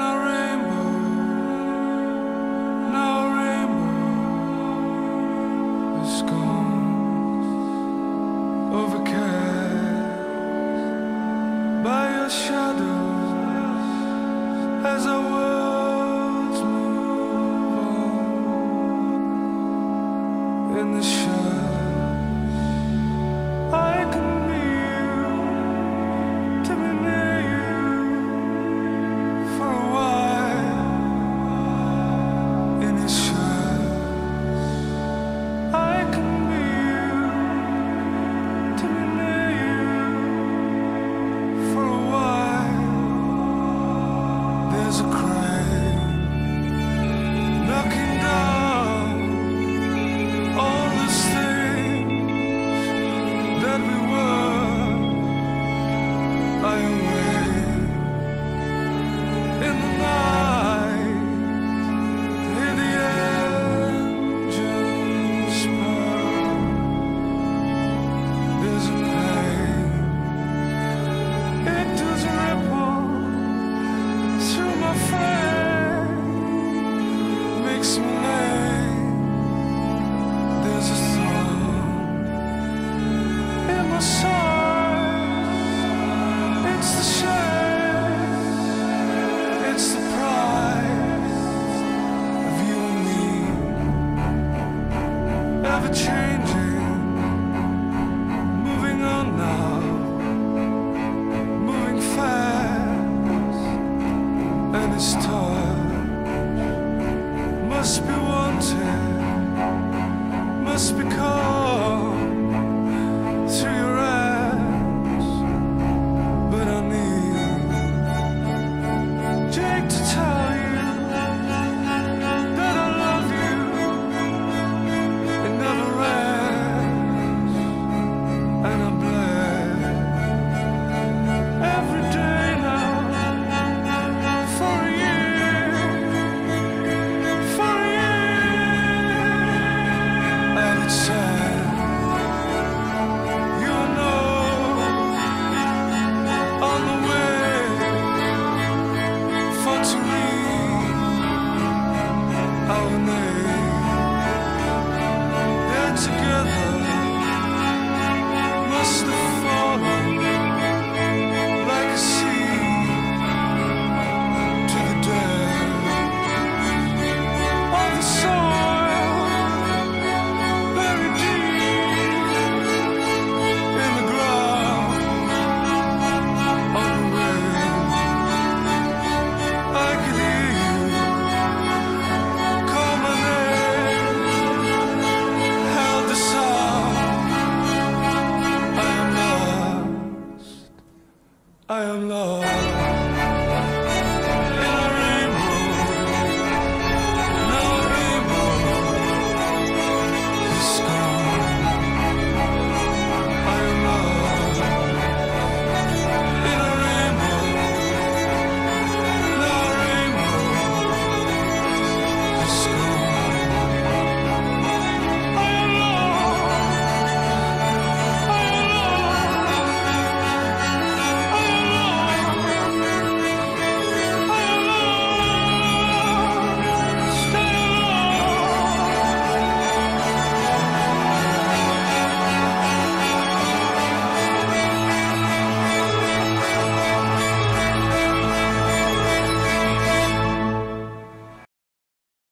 and around. Through must be wanted. must be across the am lost.